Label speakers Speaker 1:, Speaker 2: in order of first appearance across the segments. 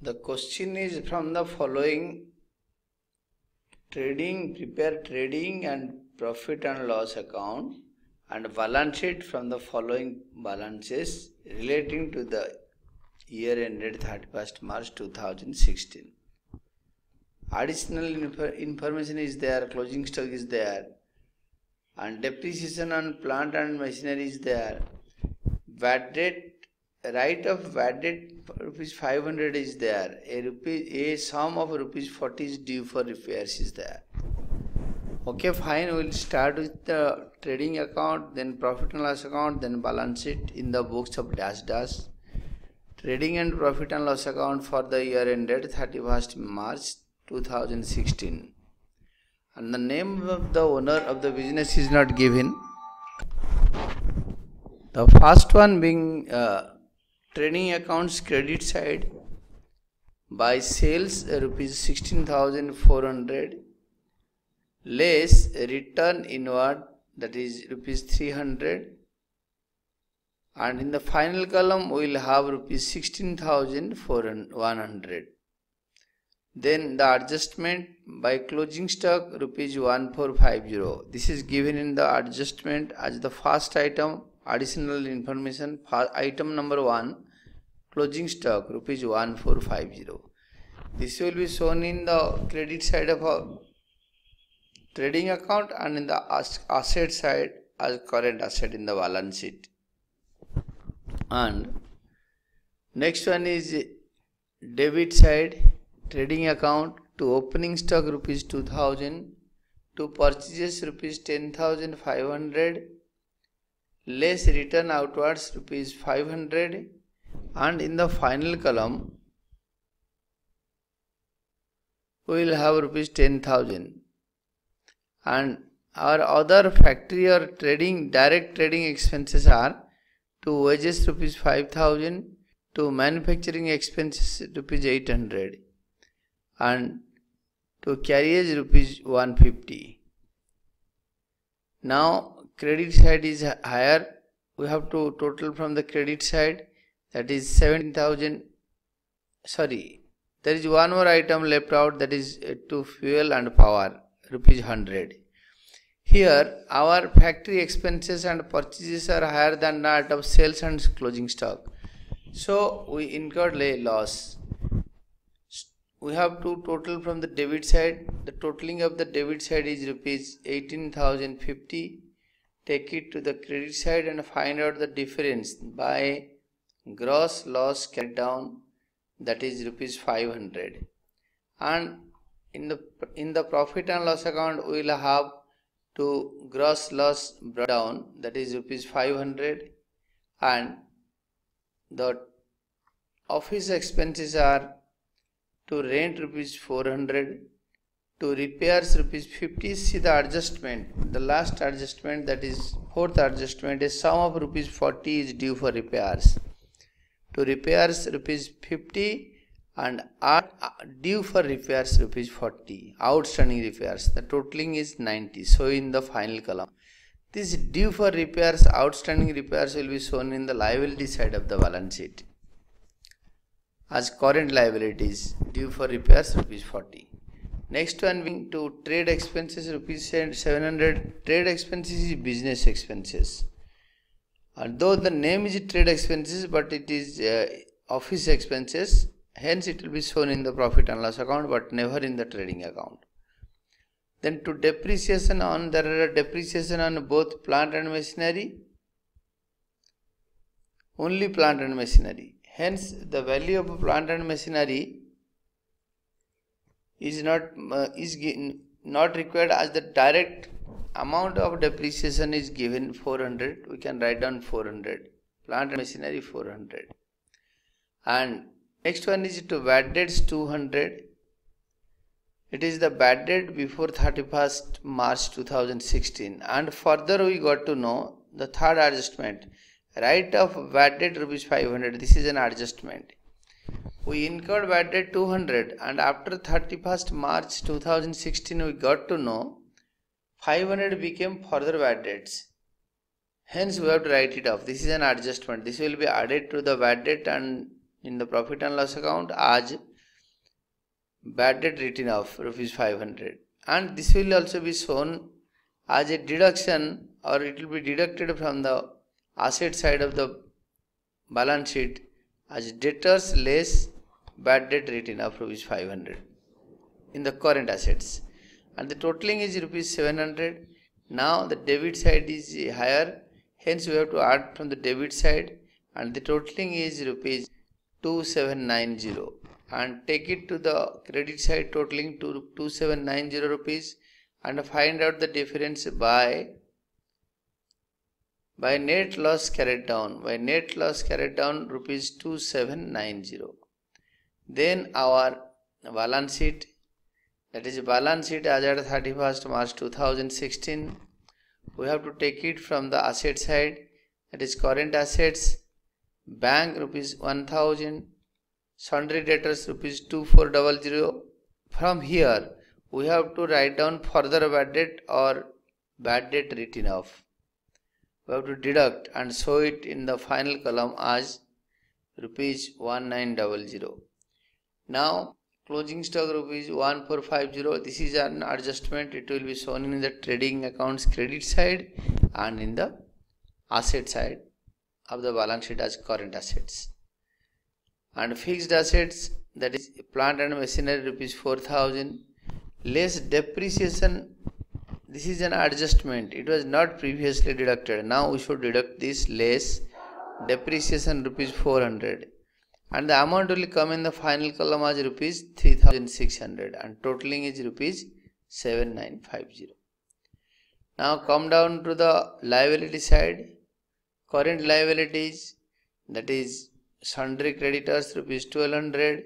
Speaker 1: The question is from the following trading, prepare trading and profit and loss account and balance sheet from the following balances relating to the year ended 31st March 2016. Additional inf information is there, closing stock is there, and depreciation on plant and machinery is there. VAT rate, right of rate rupees 500 is there. A rupee, a sum of rupees 40 is due for repairs is there. Okay, fine. We'll start with the trading account, then profit and loss account, then balance it in the books of dash dash. Trading and profit and loss account for the year ended 31st March 2016. And the name of the owner of the business is not given. The first one being uh, trading accounts credit side by sales rupees 16400 less return inward that is rupees 300 and in the final column we will have rupees 16100 then the adjustment by closing stock rupees 1450 this is given in the adjustment as the first item additional information item number 1 closing stock rupees 1450 this will be shown in the credit side of our trading account and in the asset side as current asset in the balance sheet. And next one is debit side trading account to opening stock rupees 2000 to purchases rupees 10500 less return outwards rupees 500 and in the final column we will have rupees 10000 and our other factory or trading direct trading expenses are to wages rupees 5000 to manufacturing expenses rupees 800 and to carriage rupees 150 now credit side is higher. We have to total from the credit side that is 17000 sorry there is one more item left out that is uh, to fuel and power rupees 100 here our factory expenses and purchases are higher than that of sales and closing stock. So we incurred a loss. We have to total from the debit side. The totaling of the debit side is rupees 18050 take it to the credit side and find out the difference by gross loss carried down that is rupees 500 and in the in the profit and loss account we will have to gross loss brought down that is rupees 500 and the office expenses are to rent rupees 400 to repairs rupees 50 see the adjustment. The last adjustment that is fourth adjustment a sum of rupees 40 is due for repairs to repairs rupees 50 and are uh, due for repairs rupees 40 outstanding repairs. The totaling is 90 so in the final column this due for repairs outstanding repairs will be shown in the liability side of the balance sheet. As current liabilities due for repairs rupees 40 next one being to trade expenses rupees 700 trade expenses is business expenses although the name is trade expenses but it is uh, office expenses hence it will be shown in the profit and loss account but never in the trading account. Then to depreciation on there are depreciation on both plant and machinery. Only plant and machinery. Hence the value of plant and machinery is not uh, is not required as the direct amount of depreciation is given 400 we can write down 400 plant and machinery 400 and next one is to bad debts 200 it is the bad debt before 31st March 2016 and further we got to know the third adjustment. Write of bad debt rupees 500 this is an adjustment. We incurred bad debt 200 and after 31st March 2016 we got to know 500 became further bad debts hence we have to write it off. This is an adjustment. This will be added to the bad debt and in the profit and loss account as bad debt written off rupees 500 and this will also be shown as a deduction or it will be deducted from the asset side of the balance sheet as debtors less bad debt written of rupees 500 in the current assets and the totaling is rupees 700 now the debit side is higher. Hence we have to add from the debit side. And the totaling is rupees 2790 and take it to the credit side totaling to 2790 rupees. And find out the difference by by net loss carried down. By net loss carried down rupees 2790 then our balance sheet that is balance sheet as at 31st March 2016 we have to take it from the asset side. That is current assets bank rupees 1000 sundry debtors rupees 2400 from here we have to write down further bad debt or bad debt written off. We have to deduct and show it in the final column as rupees 1900 now closing stock rupees 1450 this is an adjustment. It will be shown in the trading accounts credit side and in the asset side of the balance sheet as current assets. And fixed assets that is plant and machinery rupees 4000 less depreciation. This is an adjustment. It was not previously deducted. Now we should deduct this less depreciation rupees 400 and the amount will come in the final column as rupees 3600 and totaling is rupees 7950 now come down to the liability side. Current liabilities that is sundry creditors rupees 1200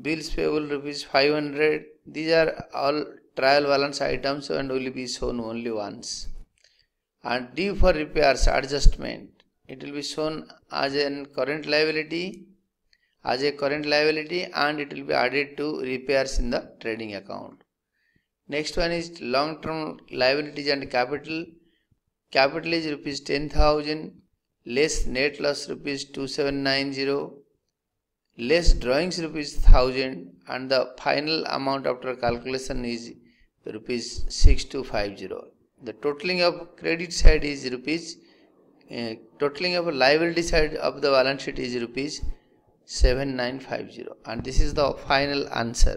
Speaker 1: bills payable rupees 500 these are all trial balance items and will be shown only once. And due for repairs adjustment it will be shown as a current liability as a current liability and it will be added to repairs in the trading account. Next one is long term liabilities and capital. Capital is rupees 10,000 less net loss rupees 2790 less drawings rupees 1000 and the final amount after calculation is rupees 6250 the totaling of credit side is rupees uh, totaling of liability side of the balance sheet is rupees 7950 and this is the final answer